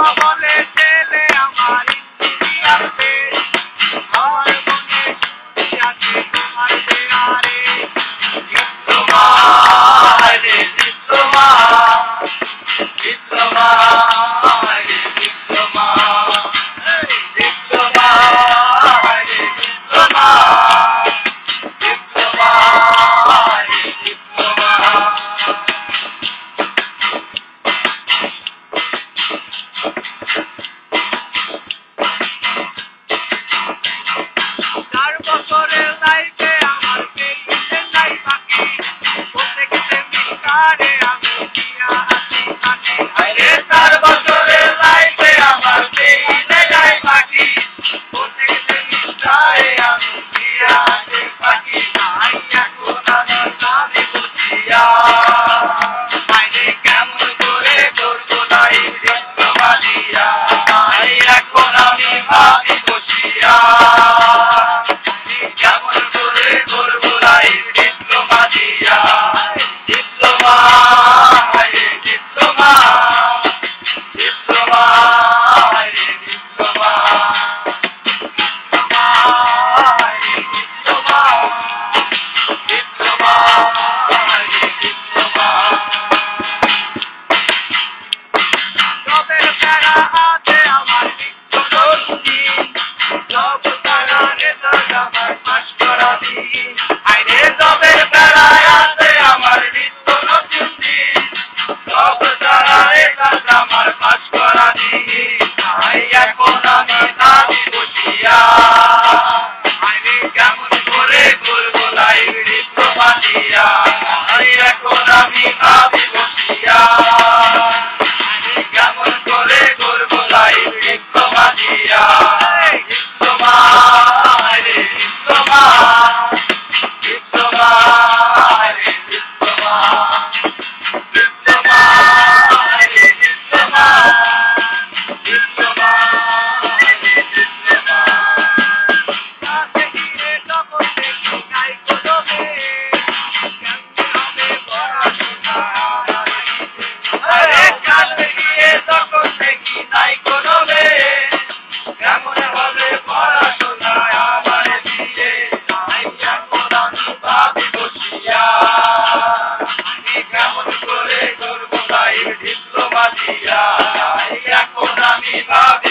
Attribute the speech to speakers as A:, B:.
A: Baba. পাশ করা দিন
B: তাই এখন আমি Viva